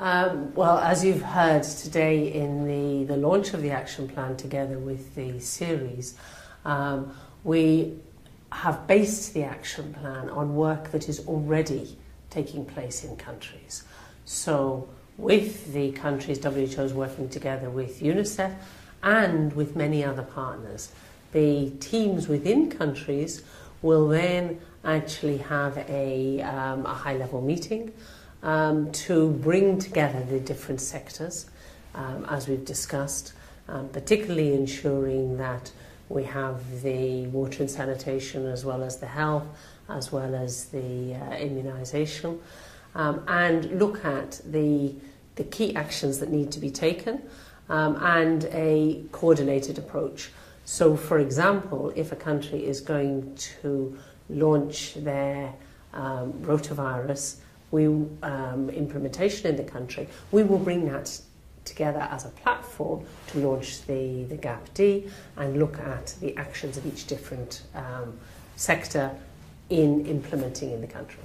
Um, well, as you've heard today in the, the launch of the action plan together with the series, um, we have based the action plan on work that is already taking place in countries. So, with the countries, WHO is working together with UNICEF and with many other partners. The teams within countries will then actually have a, um, a high level meeting um, to bring together the different sectors, um, as we've discussed, um, particularly ensuring that we have the water and sanitation as well as the health, as well as the uh, immunisation, um, and look at the, the key actions that need to be taken um, and a coordinated approach. So, for example, if a country is going to launch their um, rotavirus, we, um, implementation in the country, we will bring that together as a platform to launch the, the GAP-D and look at the actions of each different um, sector in implementing in the country.